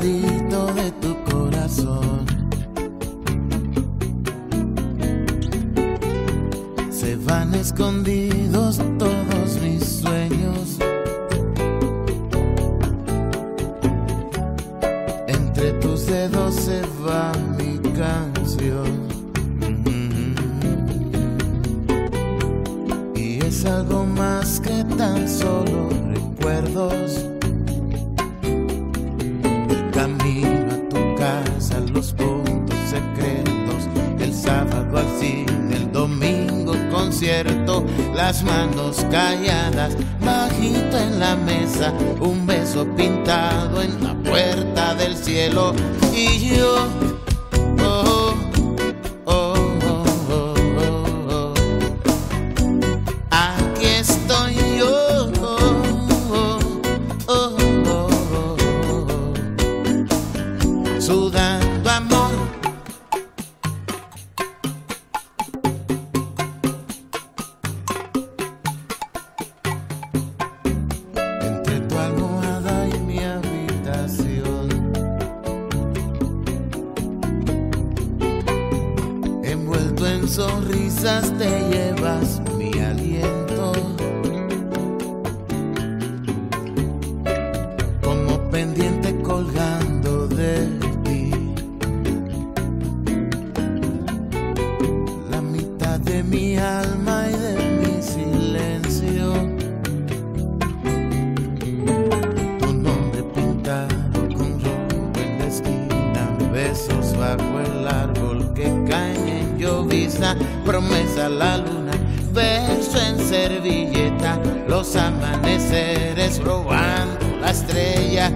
de tu corazón. Se van escondidos todos mis sueños. Entre tus dedos se va mi canción. Y es algo más que tan solo recuerdos. Sábado al cine, el domingo concierto, las manos calladas, bajito en la mesa, un beso pintado en la puerta del cielo y yo. En sonrisas te llevas mi aliento. Como pendiente colgando de ti. La mitad de mi alma promesa la luna, beso en servilleta, los amaneceres robando la estrella